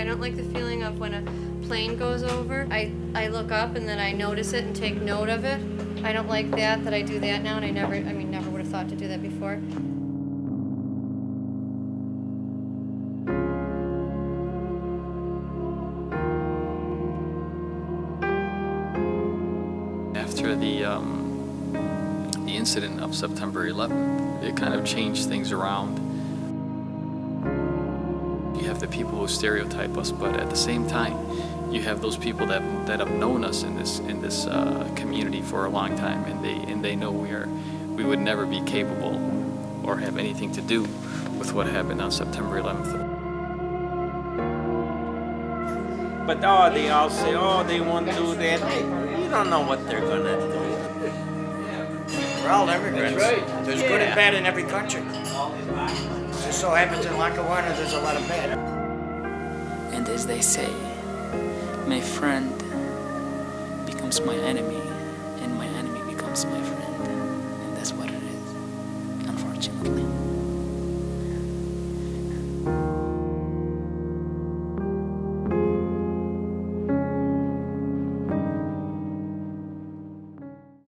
I don't like the feeling of when a plane goes over. I, I look up and then I notice it and take note of it. I don't like that, that I do that now, and I never, I mean, never would have thought to do that before. After the, um, the incident of September 11th, it kind of changed things around. You have the people who stereotype us, but at the same time, you have those people that, that have known us in this in this uh, community for a long time, and they and they know we are we would never be capable or have anything to do with what happened on September 11th. But oh, they all say, oh, they won't do that. You don't know what they're gonna do. We're all immigrants. Right. There's good and bad in every country. Just so happens in Lackawanna, there's a lot of bad. And as they say, my friend becomes my enemy, and my enemy becomes my friend. And that's what it is, unfortunately.